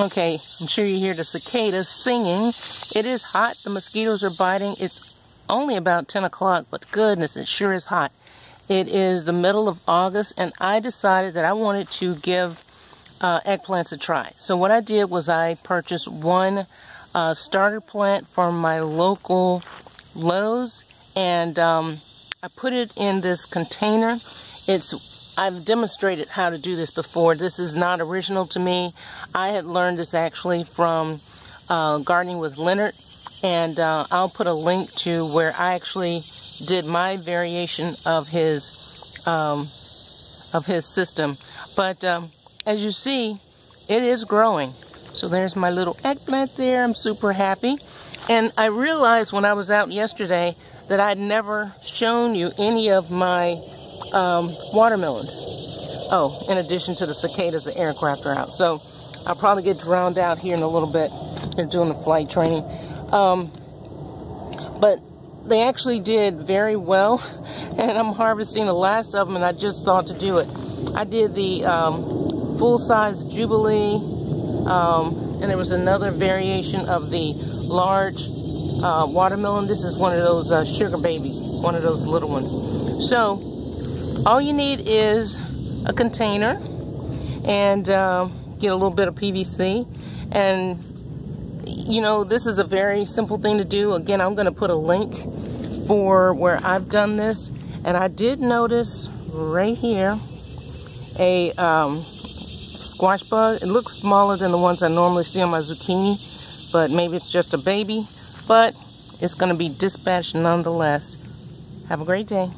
Okay, I'm sure you hear the cicadas singing. It is hot. The mosquitoes are biting. It's only about 10 o'clock, but goodness, it sure is hot. It is the middle of August, and I decided that I wanted to give uh, eggplants a try. So what I did was I purchased one uh, starter plant from my local Lowe's, and um, I put it in this container. It's I've demonstrated how to do this before. This is not original to me. I had learned this actually from uh, Gardening with Leon, and uh, I'll put a link to where I actually did my variation of his um, of his system. But um, as you see, it is growing. So there's my little eggplant there. I'm super happy. And I realized when I was out yesterday that I'd never shown you any of my um, watermelons. Oh, in addition to the cicadas, the aircraft are out. So I'll probably get drowned out here in a little bit. They're doing the flight training. Um, but they actually did very well. And I'm harvesting the last of them, and I just thought to do it. I did the um, full-size Jubilee, um, and there was another variation of the large uh, watermelon. This is one of those uh, sugar babies, one of those little ones. So all you need is a container and uh, get a little bit of PVC and you know this is a very simple thing to do. Again I'm gonna put a link for where I've done this. And I did notice right here a um, squash bug. It looks smaller than the ones I normally see on my zucchini but maybe it's just a baby. But it's gonna be dispatched nonetheless. Have a great day